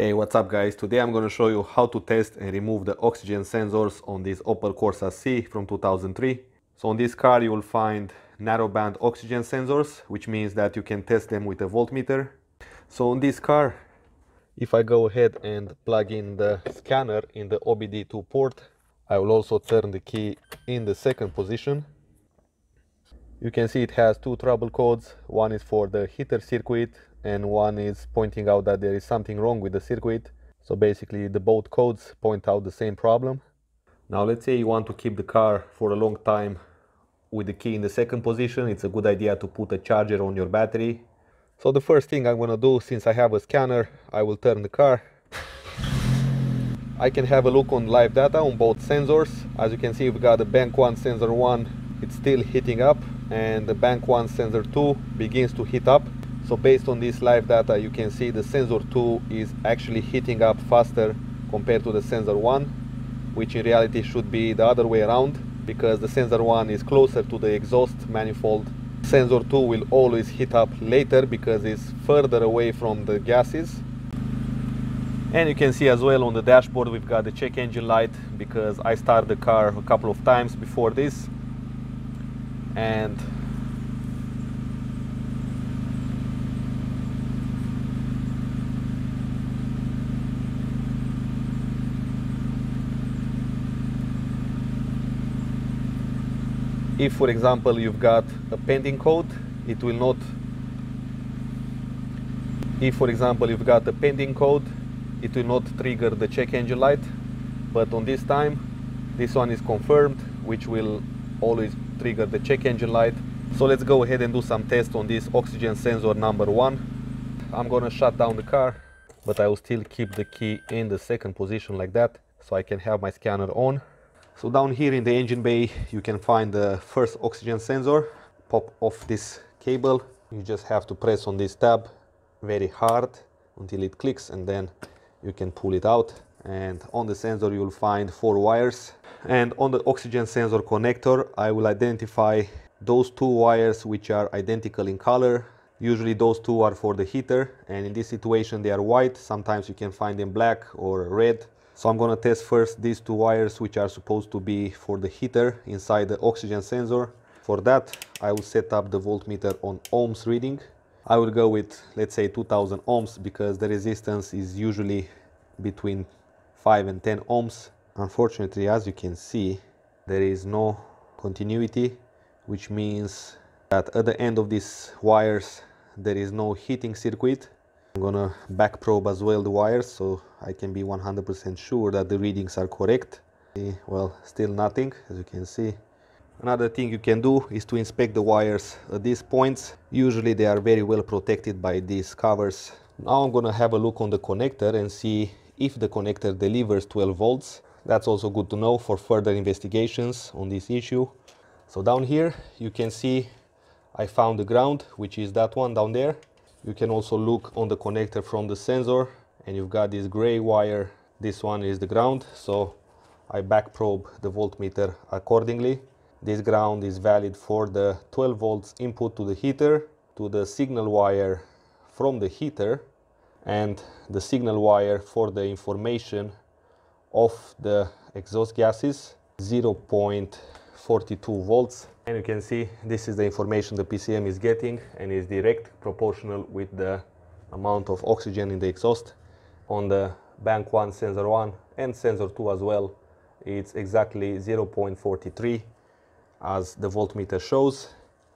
Hey, what's up guys? Today I'm going to show you how to test and remove the oxygen sensors on this Opel Corsa C from 2003. So on this car you will find narrowband oxygen sensors, which means that you can test them with a voltmeter. So on this car, if I go ahead and plug in the scanner in the OBD2 port, I will also turn the key in the second position. You can see it has two trouble codes. One is for the heater circuit and one is pointing out that there is something wrong with the circuit. So basically the both codes point out the same problem. Now let's say you want to keep the car for a long time with the key in the second position. It's a good idea to put a charger on your battery. So the first thing I'm gonna do, since I have a scanner, I will turn the car. I can have a look on live data on both sensors. As you can see, we've got the bank 1 sensor 1, it's still heating up and the bank 1 sensor 2 begins to heat up. So based on this live data, you can see the sensor 2 is actually heating up faster compared to the sensor 1, which in reality should be the other way around because the sensor 1 is closer to the exhaust manifold. Sensor 2 will always heat up later because it's further away from the gases. And you can see as well on the dashboard we've got the check engine light because I started the car a couple of times before this and if for example you've got a pending code it will not. If for example you've got a pending code it will not trigger the check engine light. But on this time this one is confirmed which will always trigger the check engine light. So let's go ahead and do some tests on this oxygen sensor number one. I'm gonna shut down the car but I will still keep the key in the second position like that so I can have my scanner on so down here in the engine bay, you can find the first oxygen sensor. Pop off this cable. You just have to press on this tab very hard until it clicks and then you can pull it out. And on the sensor, you'll find four wires. And on the oxygen sensor connector, I will identify those two wires which are identical in color. Usually those two are for the heater and in this situation they are white. Sometimes you can find them black or red. So I'm gonna test first these two wires which are supposed to be for the heater inside the oxygen sensor. For that I will set up the voltmeter on ohms reading. I will go with let's say 2000 ohms because the resistance is usually between 5 and 10 ohms. Unfortunately as you can see there is no continuity which means that at the end of these wires there is no heating circuit I'm gonna back probe as well the wires so I can be 100% sure that the readings are correct. Well, still nothing as you can see. Another thing you can do is to inspect the wires at these points. Usually they are very well protected by these covers. Now I'm gonna have a look on the connector and see if the connector delivers 12 volts. That's also good to know for further investigations on this issue. So down here you can see I found the ground, which is that one down there. You can also look on the connector from the sensor and you've got this gray wire. This one is the ground, so I back probe the voltmeter accordingly. This ground is valid for the 12 volts input to the heater, to the signal wire from the heater, and the signal wire for the information of the exhaust gases, 0.42 volts and you can see this is the information the PCM is getting and is direct proportional with the amount of oxygen in the exhaust. On the bank 1 sensor 1 and sensor 2 as well it's exactly 0.43 as the voltmeter shows.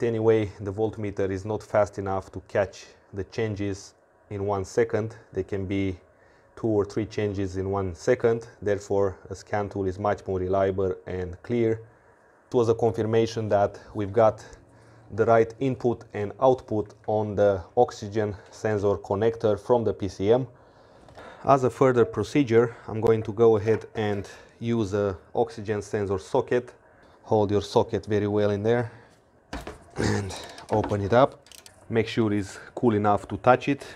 Anyway the voltmeter is not fast enough to catch the changes in one second. They can be two or three changes in one second. Therefore a scan tool is much more reliable and clear it was a confirmation that we've got the right input and output on the oxygen sensor connector from the PCM. As a further procedure, I'm going to go ahead and use a oxygen sensor socket. Hold your socket very well in there and open it up. Make sure it's cool enough to touch it.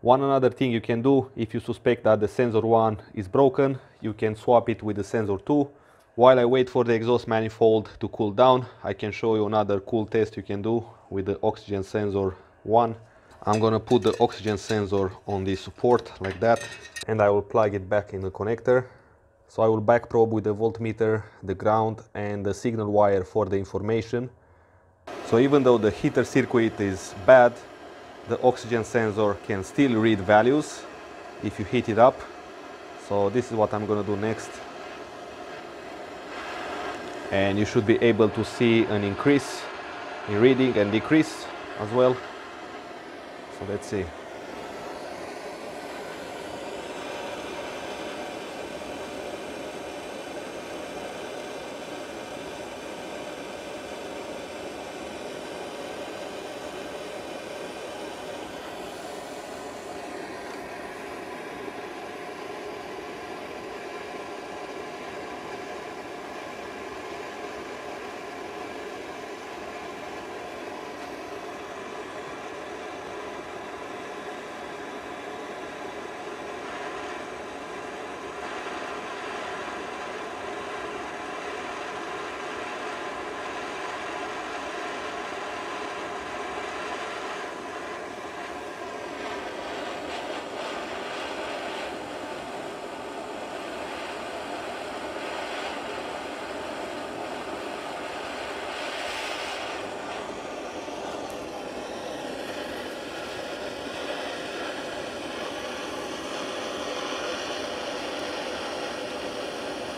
One another thing you can do, if you suspect that the sensor 1 is broken, you can swap it with the sensor 2 while I wait for the exhaust manifold to cool down, I can show you another cool test you can do with the oxygen sensor 1. I'm gonna put the oxygen sensor on the support like that and I will plug it back in the connector. So I will back probe with the voltmeter, the ground and the signal wire for the information. So even though the heater circuit is bad, the oxygen sensor can still read values if you heat it up. So this is what I'm gonna do next. And you should be able to see an increase in reading and decrease as well. So let's see.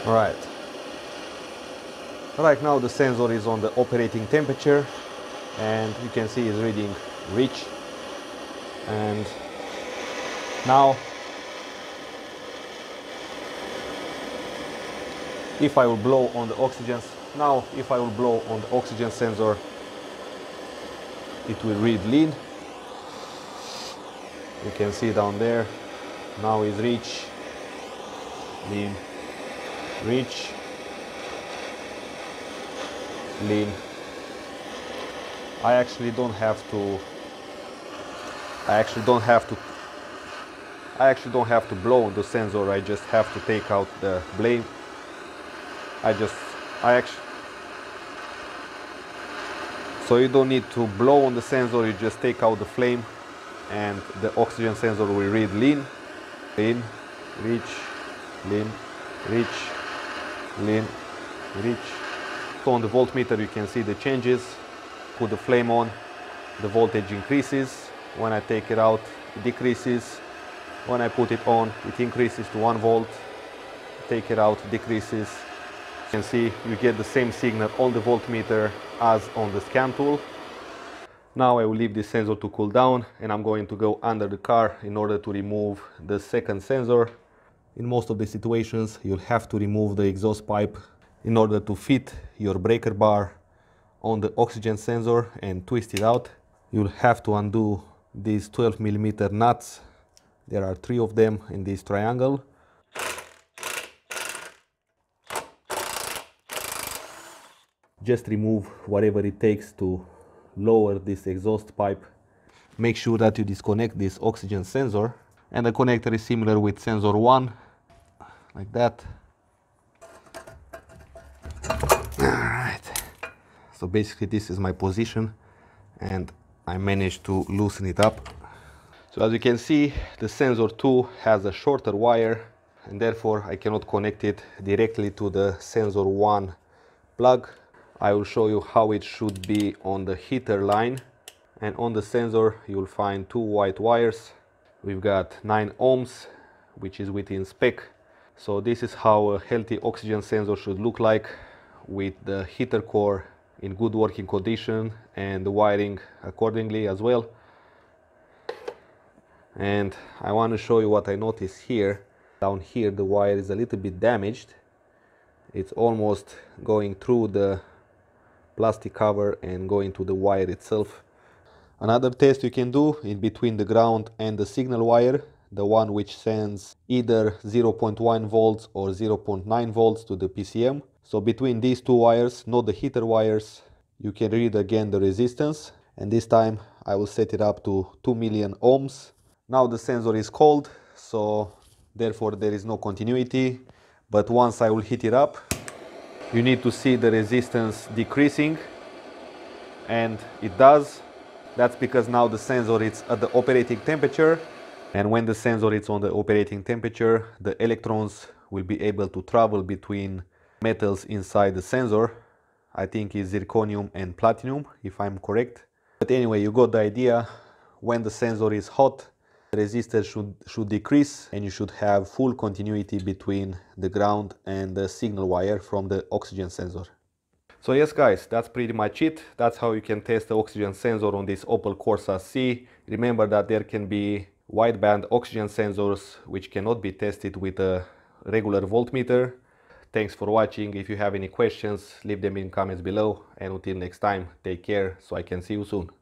Right. Right now the sensor is on the operating temperature and you can see it's reading rich. And now if I will blow on the oxygen now if I will blow on the oxygen sensor it will read lean you can see down there now is rich lean rich lean. I actually don't have to I actually don't have to I actually don't have to blow on the sensor. I just have to take out the blade. I just I actually so you don't need to blow on the sensor. You just take out the flame and the oxygen sensor will read lean. Lean. Rich lean. Rich lean rich so on the voltmeter you can see the changes put the flame on the voltage increases when I take it out it decreases when I put it on it increases to 1 volt take it out decreases. You can see you get the same signal on the voltmeter as on the scan tool. Now I will leave this sensor to cool down and I'm going to go under the car in order to remove the second sensor in most of the situations you'll have to remove the exhaust pipe in order to fit your breaker bar on the oxygen sensor and twist it out. You'll have to undo these 12 millimeter nuts. There are three of them in this triangle. Just remove whatever it takes to lower this exhaust pipe. Make sure that you disconnect this oxygen sensor and the connector is similar with sensor 1 like that. All right so basically this is my position and I managed to loosen it up. So as you can see the sensor 2 has a shorter wire and therefore I cannot connect it directly to the sensor 1 plug. I will show you how it should be on the heater line. And on the sensor you'll find two white wires. We've got 9 ohms which is within spec so this is how a healthy oxygen sensor should look like with the heater core in good working condition and the wiring accordingly as well. And I want to show you what I noticed here. Down here the wire is a little bit damaged. It's almost going through the plastic cover and going to the wire itself. Another test you can do in between the ground and the signal wire the one which sends either 0.1 volts or 0.9 volts to the PCM. So between these two wires, not the heater wires, you can read again the resistance and this time I will set it up to 2 million ohms. Now the sensor is cold, so therefore there is no continuity, but once I will heat it up, you need to see the resistance decreasing and it does. That's because now the sensor is at the operating temperature And when the sensor is on the operating temperature, the electrons will be able to travel between metals inside the sensor. I think it's zirconium and platinum, if I'm correct. But anyway, you got the idea. When the sensor is hot, the resistance should, should decrease and you should have full continuity between the ground and the signal wire from the oxygen sensor. So yes guys, that's pretty much it. That's how you can test the oxygen sensor on this Opel Corsa C. Remember that there can be wideband oxygen sensors which cannot be tested with a regular voltmeter. Thanks for watching. If you have any questions, leave them in comments below. And until next time, take care so I can see you soon.